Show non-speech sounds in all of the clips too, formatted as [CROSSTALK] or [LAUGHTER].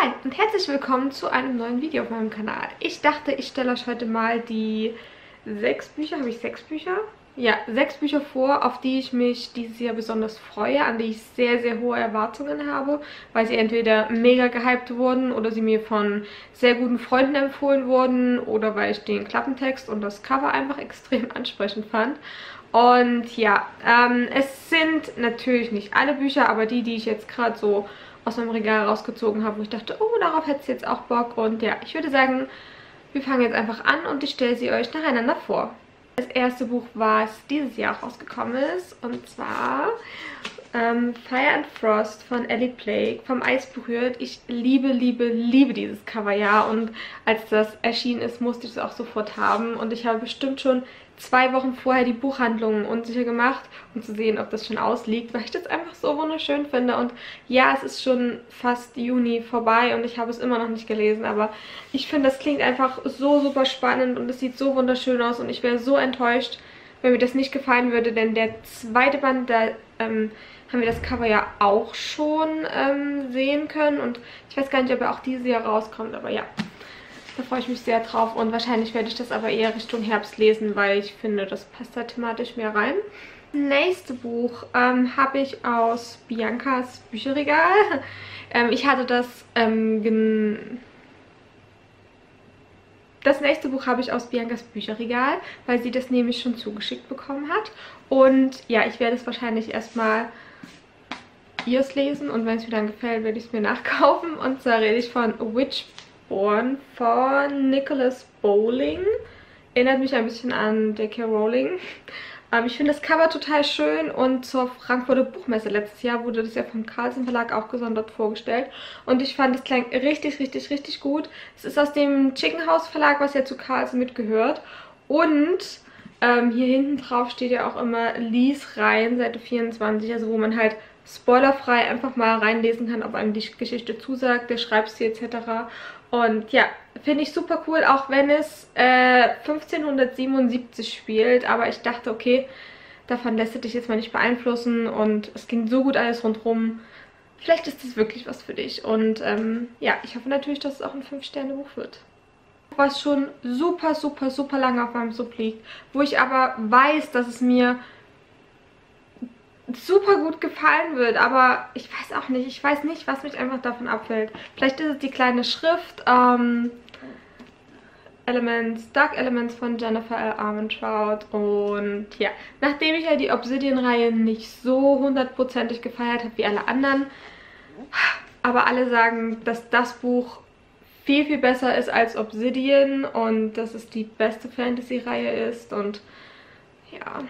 Hi und herzlich willkommen zu einem neuen Video auf meinem Kanal. Ich dachte, ich stelle euch heute mal die sechs Bücher, habe ich sechs Bücher? Ja, sechs Bücher vor, auf die ich mich dieses Jahr besonders freue, an die ich sehr, sehr hohe Erwartungen habe, weil sie entweder mega gehypt wurden oder sie mir von sehr guten Freunden empfohlen wurden oder weil ich den Klappentext und das Cover einfach [LAUGHS] extrem ansprechend fand. Und ja, ähm, es sind natürlich nicht alle Bücher, aber die, die ich jetzt gerade so aus meinem Regal rausgezogen habe, wo ich dachte, oh, darauf hätte ich jetzt auch Bock. Und ja, ich würde sagen, wir fangen jetzt einfach an und ich stelle sie euch nacheinander vor. Das erste Buch, was dieses Jahr rausgekommen ist, und zwar ähm, Fire and Frost von Ellie Blake vom Eis berührt. Ich liebe, liebe, liebe dieses Cover, ja. Und als das erschienen ist, musste ich es auch sofort haben. Und ich habe bestimmt schon zwei Wochen vorher die Buchhandlungen unsicher gemacht, um zu sehen, ob das schon ausliegt, weil ich das einfach so wunderschön finde. Und ja, es ist schon fast Juni vorbei und ich habe es immer noch nicht gelesen, aber ich finde, das klingt einfach so super spannend und es sieht so wunderschön aus und ich wäre so enttäuscht, wenn mir das nicht gefallen würde, denn der zweite Band, da ähm, haben wir das Cover ja auch schon ähm, sehen können und ich weiß gar nicht, ob er auch dieses Jahr rauskommt, aber ja, da freue ich mich sehr drauf und wahrscheinlich werde ich das aber eher Richtung Herbst lesen, weil ich finde, das passt da thematisch mehr rein. Nächste Buch ähm, habe ich aus Biancas Bücherregal. [LAUGHS] ähm, ich hatte das ähm, das nächste Buch habe ich aus Biancas Bücherregal, weil sie das nämlich schon zugeschickt bekommen hat. Und ja, ich werde es wahrscheinlich erstmal ihrs lesen und wenn es mir dann gefällt, werde ich es mir nachkaufen. Und zwar rede ich von Witch Born von Nicholas Bowling. Erinnert mich ein bisschen an J.K. Rowling. Ähm, ich finde das Cover total schön und zur Frankfurter Buchmesse letztes Jahr wurde das ja vom Carlsen Verlag auch gesondert vorgestellt. Und ich fand, es klang richtig, richtig, richtig gut. Es ist aus dem Chicken House Verlag, was ja zu Carlsen mitgehört. Und ähm, hier hinten drauf steht ja auch immer Lies rein, Seite 24, also wo man halt spoilerfrei einfach mal reinlesen kann, ob einem die Geschichte zusagt, der Schreibstil etc. Und ja, finde ich super cool, auch wenn es äh, 1577 spielt. Aber ich dachte, okay, davon lässt du dich jetzt mal nicht beeinflussen. Und es ging so gut alles rundherum. Vielleicht ist das wirklich was für dich. Und ähm, ja, ich hoffe natürlich, dass es auch ein 5-Sterne-Buch wird was schon super, super, super lange auf meinem Sub liegt, wo ich aber weiß, dass es mir super gut gefallen wird, aber ich weiß auch nicht, ich weiß nicht, was mich einfach davon abfällt. Vielleicht ist es die kleine Schrift, ähm, Elements, Dark Elements von Jennifer L. Armentrout und ja, nachdem ich ja die Obsidian-Reihe nicht so hundertprozentig gefeiert habe wie alle anderen, aber alle sagen, dass das Buch viel, viel besser ist als Obsidian und dass es die beste Fantasy-Reihe ist und ja...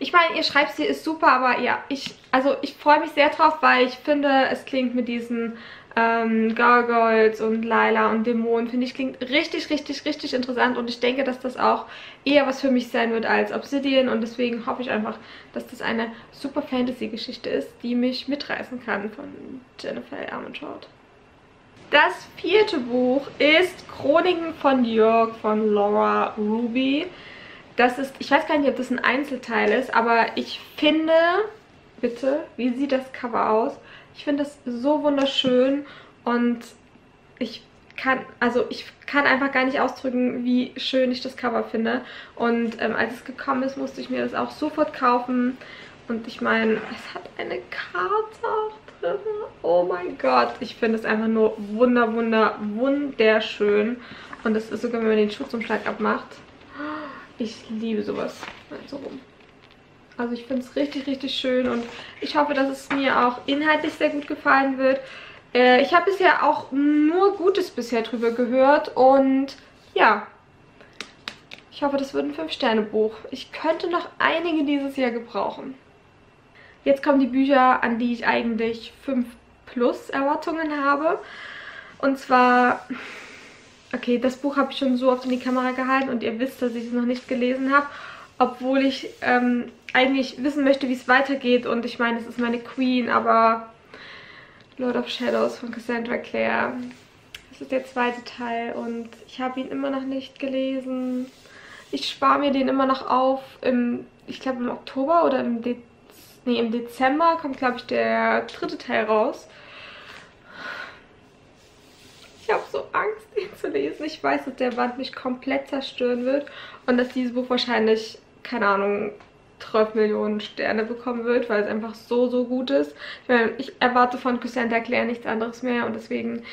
Ich meine, ihr Schreibstil ist super, aber ja, ich, also ich freue mich sehr drauf, weil ich finde, es klingt mit diesen ähm, Gargoyles und Lila und Dämonen, finde ich, klingt richtig, richtig, richtig interessant und ich denke, dass das auch eher was für mich sein wird als Obsidian und deswegen hoffe ich einfach, dass das eine super Fantasy-Geschichte ist, die mich mitreißen kann von Jennifer Armentrout. Das vierte Buch ist Chroniken von New York von Laura Ruby. Das ist, ich weiß gar nicht, ob das ein Einzelteil ist, aber ich finde, bitte, wie sieht das Cover aus? Ich finde das so wunderschön und ich kann, also ich kann einfach gar nicht ausdrücken, wie schön ich das Cover finde. Und ähm, als es gekommen ist, musste ich mir das auch sofort kaufen. Und ich meine, es hat eine Karte auch drin. Oh mein Gott. Ich finde es einfach nur wunder, wunder, wunderschön. Und das ist sogar, wenn man den Schutzumschlag abmacht. Ich liebe sowas. So rum. Also ich finde es richtig, richtig schön und ich hoffe, dass es mir auch inhaltlich sehr gut gefallen wird. Äh, ich habe bisher auch nur Gutes bisher drüber gehört und ja, ich hoffe, das wird ein 5-Sterne-Buch. Ich könnte noch einige dieses Jahr gebrauchen. Jetzt kommen die Bücher, an die ich eigentlich 5 plus Erwartungen habe. Und zwar Okay, das Buch habe ich schon so oft in die Kamera gehalten und ihr wisst, dass ich es noch nicht gelesen habe. Obwohl ich ähm, eigentlich wissen möchte, wie es weitergeht. Und ich meine, es ist meine Queen, aber Lord of Shadows von Cassandra Clare. Das ist der zweite Teil und ich habe ihn immer noch nicht gelesen. Ich spare mir den immer noch auf. Im, ich glaube im Oktober oder im, De nee, im Dezember kommt, glaube ich, der dritte Teil raus. Zu lesen. Ich weiß, dass der Band mich komplett zerstören wird und dass dieses Buch wahrscheinlich, keine Ahnung, 12 Millionen Sterne bekommen wird, weil es einfach so, so gut ist. Ich, meine, ich erwarte von Cassandra Clare nichts anderes mehr und deswegen...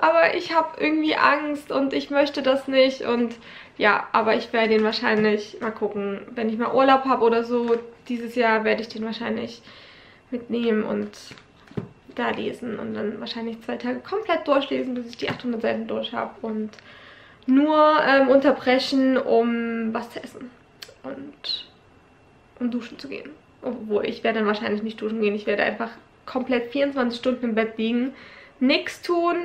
Aber ich habe irgendwie Angst und ich möchte das nicht und ja, aber ich werde den wahrscheinlich, mal gucken, wenn ich mal Urlaub habe oder so, dieses Jahr werde ich den wahrscheinlich mitnehmen und da lesen und dann wahrscheinlich zwei Tage komplett durchlesen, bis ich die 800 Seiten durch habe und nur ähm, unterbrechen, um was zu essen und um duschen zu gehen. Obwohl, ich werde dann wahrscheinlich nicht duschen gehen. Ich werde einfach komplett 24 Stunden im Bett liegen, nichts tun,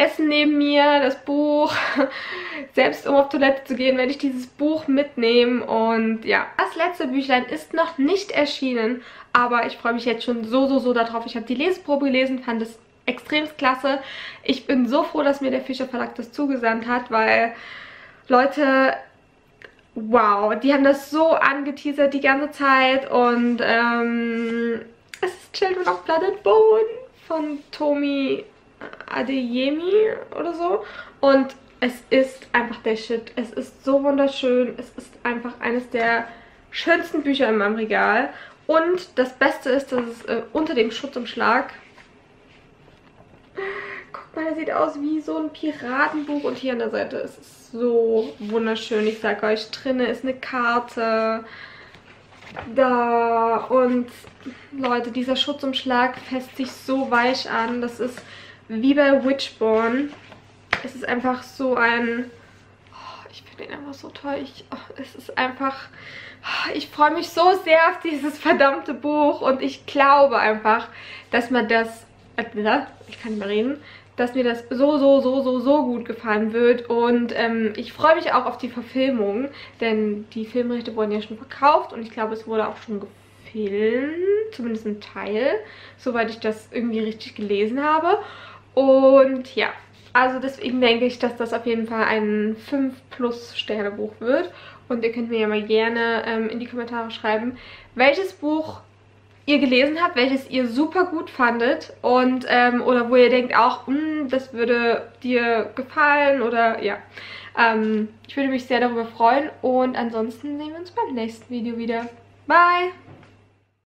Essen neben mir, das Buch. [LAUGHS] Selbst um auf Toilette zu gehen, werde ich dieses Buch mitnehmen. Und ja, das letzte Büchlein ist noch nicht erschienen. Aber ich freue mich jetzt schon so, so, so darauf. Ich habe die Leseprobe gelesen, fand es extrem klasse. Ich bin so froh, dass mir der Fischer Verlag das zugesandt hat, weil Leute, wow, die haben das so angeteasert die ganze Zeit und ähm, es ist Children of Blood and Bone von Tomi Adeyemi oder so und es ist einfach der Shit. Es ist so wunderschön. Es ist einfach eines der schönsten Bücher in meinem Regal. Und das Beste ist, dass es äh, unter dem Schutzumschlag Guck mal, der sieht aus wie so ein Piratenbuch. Und hier an der Seite ist es so wunderschön. Ich sag euch, drinne ist eine Karte. Da. Und Leute, dieser Schutzumschlag fässt sich so weich an. Das ist wie bei Witchborn. Es ist einfach so ein... Oh, ich finde ihn einfach so toll. Ich, oh, es ist einfach... Oh, ich freue mich so sehr auf dieses verdammte Buch. Und ich glaube einfach, dass man das... Äh, ich kann nicht mehr reden dass mir das so, so, so, so, so gut gefallen wird. Und ähm, ich freue mich auch auf die Verfilmung, denn die Filmrechte wurden ja schon verkauft und ich glaube, es wurde auch schon gefilmt, zumindest ein Teil, soweit ich das irgendwie richtig gelesen habe. Und ja, also deswegen denke ich, dass das auf jeden Fall ein 5 plus Sterne Buch wird. Und ihr könnt mir ja mal gerne ähm, in die Kommentare schreiben, welches Buch ihr gelesen habt, welches ihr super gut fandet und ähm, oder wo ihr denkt auch, hm, das würde dir gefallen oder ja. Ähm, ich würde mich sehr darüber freuen und ansonsten sehen wir uns beim nächsten Video wieder. Bye!